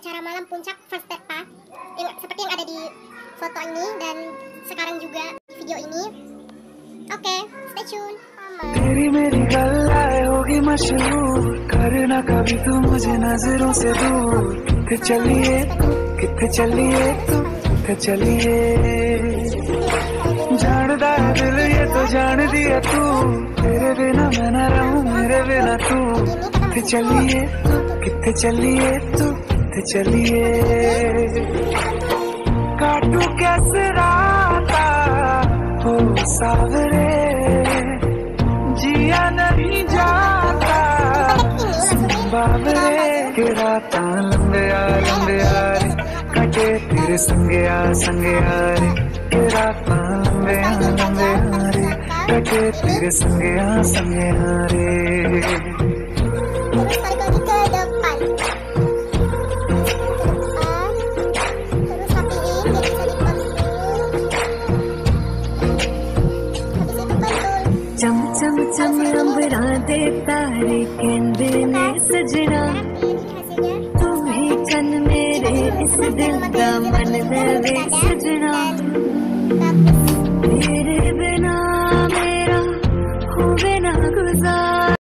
acara malam puncak first step part yang seperti yang ada di foto ini dan sekarang juga video ini. Oke, okay, stay tune. तेरी मेरी गल्लाए होगी मशहूर करना कभी तू मुझे नजरों से दूर किथे चलिए किथे चलिए तू किथे चलिए जानदा है दिल ये तो जान दिया तू तेरे बिना मैं न रहूं मेरे बिना तू किथे चलिए किथे चलिए तू किथे चलिए। काटू कैसे राता हो सावरे। जिया नहीं जाता बाबरे के रात लंबे आ लंबे आ रे। कटे तेरे संगे आ संगे आ रे। के रात लंबे आ लंबे आ रे। कटे तेरे संगे आ संगे आ रे। दे तारे केंद्र ने सजना तू ही चन मेरे इस दिल का मन दे सजना